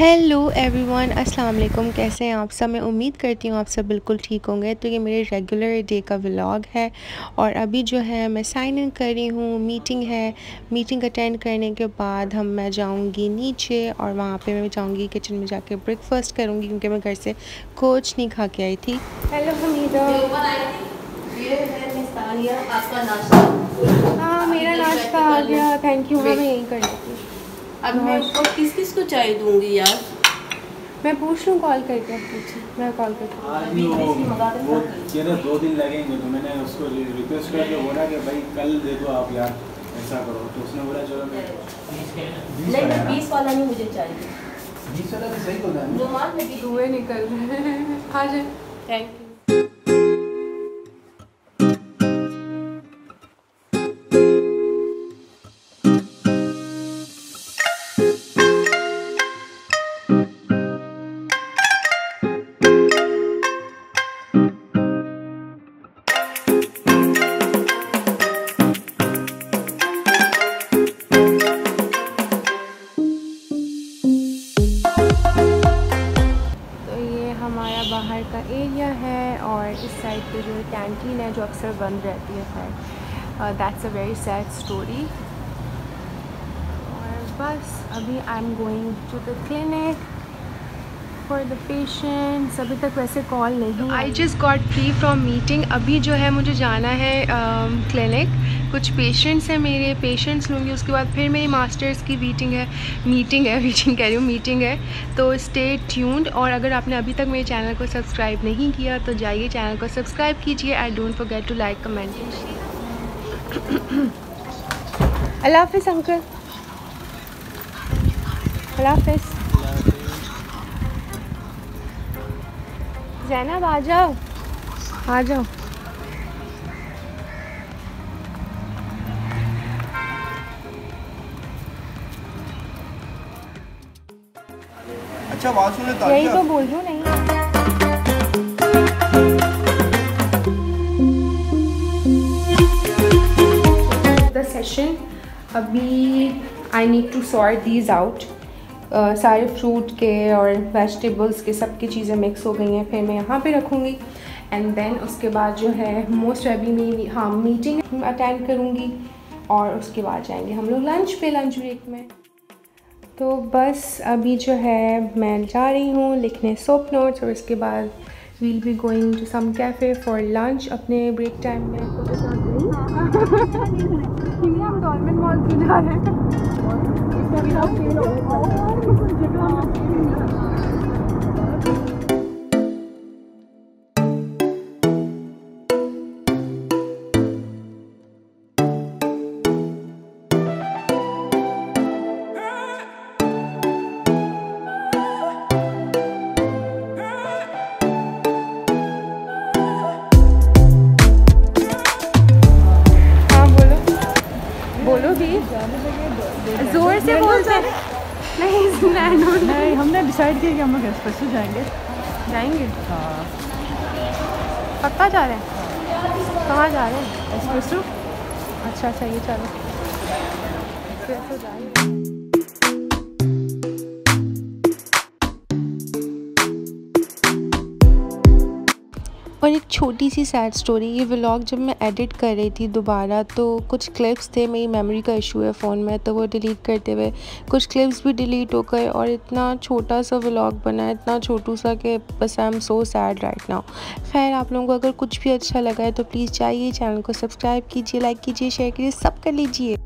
Hello everyone अस्सलाम वालेकुम। कैसे हैं आप सब? मैं उम्मीद करती हूँ आप सब बिल्कुल ठीक होंगे। तो ये मेरे रेगुलर डे का व्लॉग है और अभी जो है मैं साइन इन कर रही हूँ। मीटिंग है। मीटिंग अटेंड करने के बाद हम मैं जाऊँगी नीचे और वहाँ पे मैं जाऊँगी किचन में जाके ब्रेकफास्ट करूँगी क्योंकि मैं घर से कोच नहीं खा के आई थी। हेलो हमीदा हाँ मेरा नाश्ता आ गया। थैंक यू मैं यहीं कर लेती अब मैं उसको किस किस को चाय दूँगी यार? मैं पूछ लूँ कॉल करके? पूछी। मैं कॉल करके वो वो कह रहे दो दिन लगेंगे तो मैंने उसको रिक्वेस्ट करके बोला कि भाई कल दे दो आप यार ऐसा करो। तो उसने बोला चलो मैं नहीं बीस वाला नहीं मुझे चाहिए। बीस वाला तो सही बोला है रुमाल में बीस धुएँ निकल। रहे हैं आ जाए। थैंक यू है और इस साइड पे जो कैंटीन है जो अक्सर बंद रहती है खैर that's a very sad story और बस अभी I am going to the clinic for the patients अभी तक वैसे कॉल नहीं आई। Just got free from meeting अभी जो है मुझे जाना है क्लिनिक कुछ पेशेंट्स हैं मेरे पेशेंट्स लूँगी, उसके बाद फिर मेरी मास्टर्स की मीटिंग है मीटिंग है मीटिंग कह रही हूँ मीटिंग है। तो स्टे ट्यून्ड और अगर आपने अभी तक मेरे चैनल को सब्सक्राइब नहीं किया तो जाइए चैनल को सब्सक्राइब कीजिए I don't forget to like comment अल्लाह हाफिज़, अंकल। जैनब, आ जाओ। आ जाओ। अच्छा आवाज़ सुने यही तो बोल रही नहीं। सेशन अभी I need to sort these out सारे फ्रूट के और वेजिटेबल्स के सब की चीज़ें मिक्स हो गई हैं, फिर मैं यहाँ पे रखूँगी। एंड देन उसके बाद जो है मोस्ट अभी मैं हाँ मीटिंग अटेंड करूँगी और उसके बाद जाएँगे हम लोग लंच पे लंच ब्रेक में। तो बस अभी जो है मैं जा रही हूँ लिखने सोप नोट्स और उसके बाद we'll be going to some cafe for lunch अपने ब्रेक टाइम में। हम मॉल जा रहे हैं। हाँ। नहीं हमने डिसाइड किया कि हम लोग एक्सप्रेस जाएँगे। जाएँगे? हाँ। पक्का जा रहे हैं? कहाँ जा रहे हैं? एक्सप्रेस अच्छा अच्छा ये चलो। फिर तो जाएँगे और एक छोटी सी सैड स्टोरी ये व्लॉग जब मैं एडिट कर रही थी दोबारा तो कुछ क्लिप्स थे मेरी मेमोरी का इशू है फ़ोन में तो वो डिलीट करते हुए कुछ क्लिप्स भी डिलीट हो गए और इतना छोटा सा व्लॉग बना है, इतना छोटू सा कि बस I am so sad right now खैर, आप लोगों को अगर कुछ भी अच्छा लगा है तो प्लीज़ जाइए चैनल को सब्सक्राइब कीजिए लाइक कीजिए शेयर कीजिए सब कर लीजिए।